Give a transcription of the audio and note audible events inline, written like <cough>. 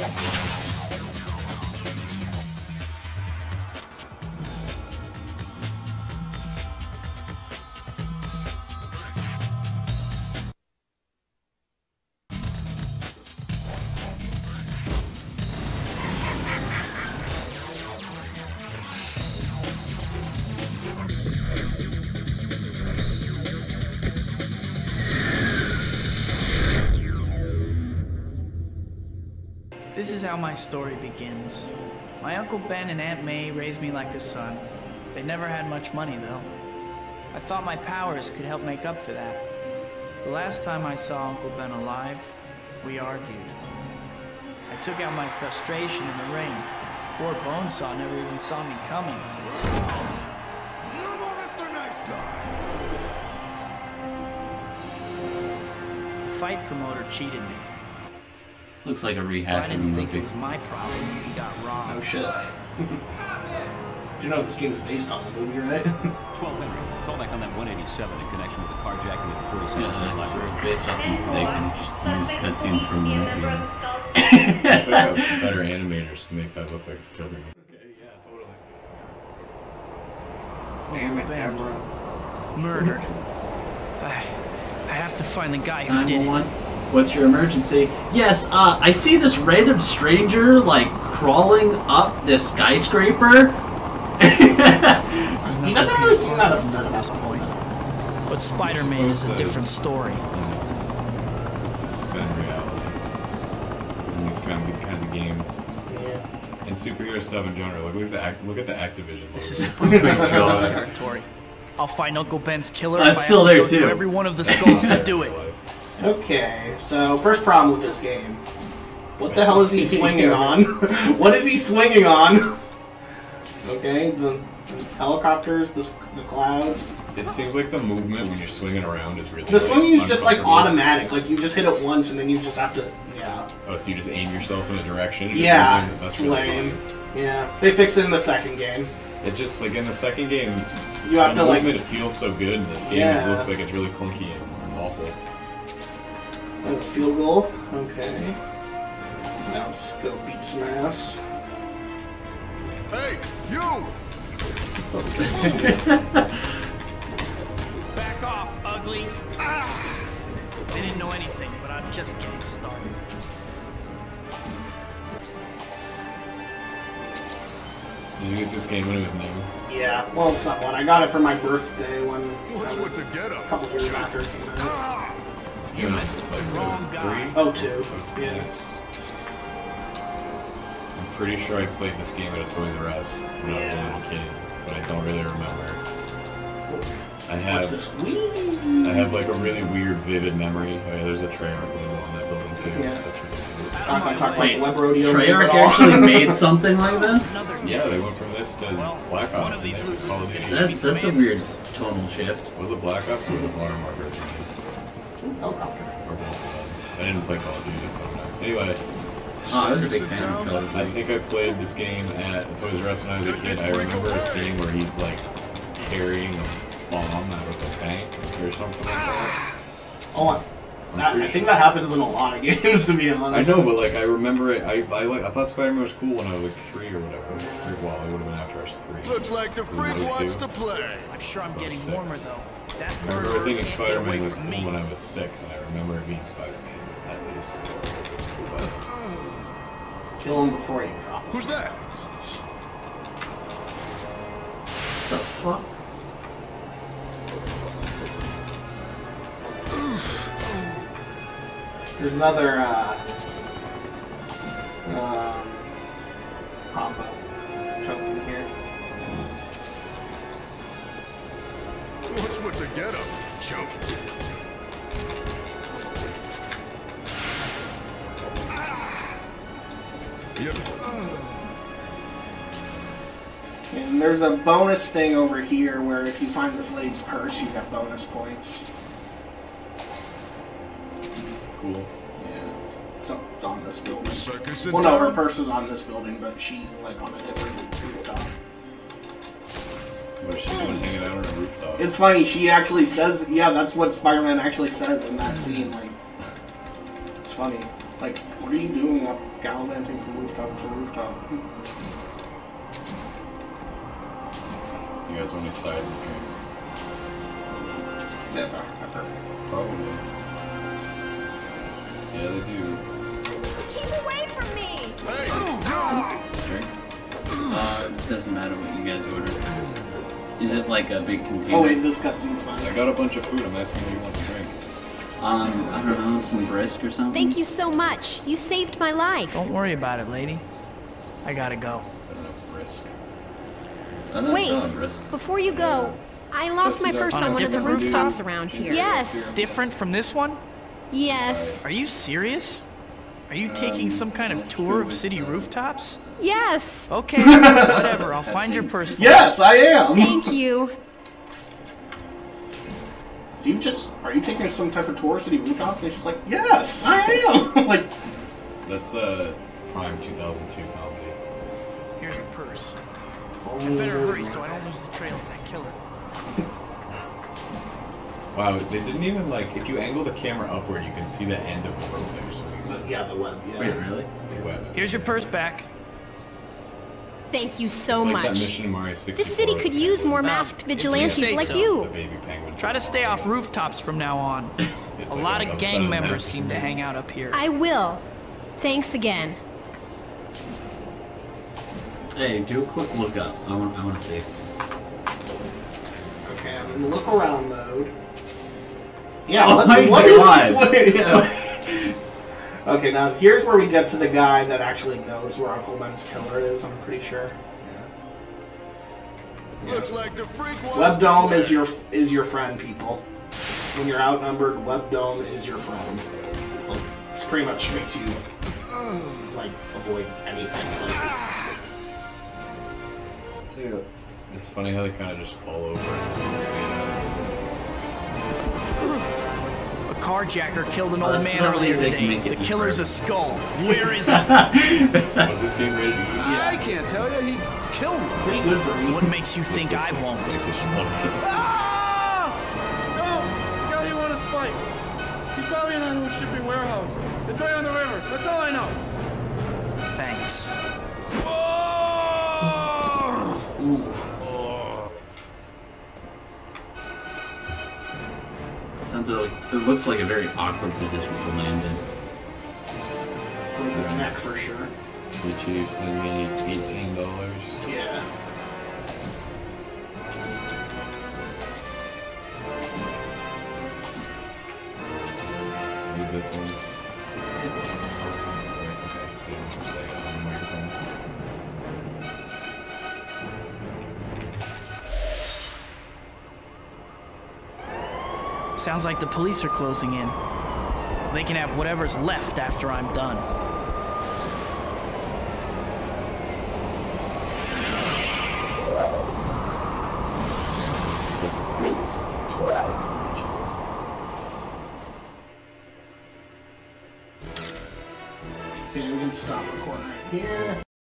Gracias. This is how my story begins. My Uncle Ben and Aunt May raised me like a son. They never had much money, though. I thought my powers could help make up for that. The last time I saw Uncle Ben alive, we argued. I took out my frustration in the ring. Poor Bonesaw never even saw me coming. No more Mr. Nice Guy. The fight promoter cheated me. Looks like a rehash of the didn't think it movie. was my problem when he got robbed. Oh shit. <laughs> Do you know this game is based on the movie, right? <laughs> 12 Henry. Call back on that 187 in connection with the carjacking of the 42nd Yeah, Street Library. based off of they can just use cutscenes from the movie. Better animators to make that look like Tobey. Okay, yeah, totally. Uncle Ben. Murdered. I, I have to find the guy who did it. 911. What's your emergency? Yes, uh, I see this random stranger like crawling up this skyscraper. <laughs> He doesn't really seem that upset about this point. But Spider-Man is a different story. Suspend reality. In these kinds of kinds of games. Yeah. And superhero stuff in general. Look, look at the act, look at the Activision. This is logo. supposed to be <laughs> Skull's territory. I'll find Uncle Ben's killer That's if I still have to there, go through too. every one of the skulls to do it. <laughs> Okay, so first problem with this game. What the hell is he swinging on? <laughs> what is he swinging on? Okay, the, the helicopters, the, the clouds. It seems like the movement when you're swinging around is really. The like, swinging is just like automatic. Like you just hit it once and then you just have to. Yeah. Oh, so you just aim yourself in a direction. Yeah. you're really lame. fun. Yeah. They fixed it in the second game. It just like in the second game, You have the to like. movement feels so good. In this game, Yeah. it looks like it's really clunky and awful. Oh, field goal. Okay. Now let's go beat some ass. Hey, you! <laughs> Back off, ugly. Ah! They didn't know anything, but I'm just getting started. Did you get this game when it was new? Yeah. Well, somewhat. I got it for my birthday when What's um, with the a couple years after it came out. This game was like wrong uh, guy. three. Oh, two. Yeah. Yeah. I'm pretty sure I played this game at a Toys R Us when I was a little kid, but I don't really remember. I have this. I have like a really weird, vivid memory. Oh yeah, there's a Treyarch logo on that building too. Yeah. That's ridiculous. Not gonna talk about Wait, the web rodeo. Treyarch at actually <laughs> made something like this? Yeah, they went from this to Black Ops. and these Call of Duty. That's that's a weird tonal shift. Was it Black Ops or was it Modern Warfare? Helicopter. Or both of them? I didn't play Call of Duty this time. Anyway, Oh, I was a big fan of Call of I think I played this game at Toys R Us when I was a kid. I remember a scene where he's like carrying a bomb out of a tank or something like that. Ah! Oh, I'm that, I think that happens in a lot of <laughs> games, to be I honest. I know, but like I remember it. I I, like, I thought Spider-Man was cool when I was like three or whatever. Or, well, it would have been after I was three. Looks like the freak wants to play. I'm sure I'm So getting six. warmer though. That I remember thinking Spider-Man was cool me. when I was six, and I remember it being Spider-Man at least. But Kill him before you drop him. Who's that? The fuck? There's another uh, um, combo What's with the getup? Choke. Yep. And there's a bonus thing over here where if you find this lady's purse, you get bonus points. cool. Yeah. So it's on this building. Well, no, her purse is on this building, but she's like on a different rooftop. What is she doing hanging out on a rooftop? It's funny. She actually says, "Yeah, that's what Spider-Man actually says in that scene." Like, it's funny. Like, what are you doing up gallivanting from rooftop to rooftop? You guys want any side drinks? Yeah, Dr. Pepper. Probably. Yeah, they do. Keep away from me! Hey! Drink? Uh, it doesn't matter what you guys order. Is it like a big container? Oh wait, this cutscene's fine. I got a bunch of food. I'm asking what you want to drink. Um, I don't know, some brisk or something? Thank you so much. You saved my life. Don't worry about it, lady. I gotta go. I don't know, brisk. Wait, brisk. before you go, I lost my purse On on one of the rooftops around here. Yes, Different from this one? yes, Are you serious? Are you taking some kind of tour of city rooftops? yes. Okay, <laughs> whatever. I'll find your purse. for you. Yes, I am. Thank you. Do you just are you taking some type of tour of city rooftops? And she's like, yes, I am. <laughs> like, That's a prime 2002 comedy. Here's your purse. Oh, I better hurry so I don't lose the trail of that killer. Wow, they didn't even like. If you angle the camera upward, you can see the end of the rope that you're swimming. the, yeah, the web. Yeah. Wait, really? The web. Here's your purse back. Thank you so it's like that much. mission Mario 64. This city could use more masked if you vigilantes like so. You. Try to stay off rooftops from now on. <laughs> A like lot an of gang members seem to hang out up here. I will. Thanks again. Hey, do a quick look up. I want, I want to see. Okay, I'm in look around mode. Yeah, Oh what, my what is God. this? Yeah. <laughs> okay, now here's where we get to the guy that actually knows where Uncle Ben's killer is. I'm pretty sure. Yeah. Looks like the freak Web Dome is your is your friend, people. When you're outnumbered, Web Dome is your friend. Like, it's pretty much makes you like avoid anything. Like, It's funny how they kind of just fall over. Carjacker killed an old that's man earlier really- they can today. The eat killer's a skull. <laughs> Where is it? Was this game rated E? I can't tell you. He killed me. pretty good for me. what makes you think I won't? PlayStation 1. Ah! No! Got you on a spike. He's probably in that old shipping warehouse. It's right on the river. That's all I know. Thanks. Sounds like it looks like a very awkward position to land in. Broke his neck for sure. Did you send me eighteen dollars? Yeah. Sounds like the police are closing in. They can have whatever's left after I'm done. Okay, I'm gonna stop recording right here.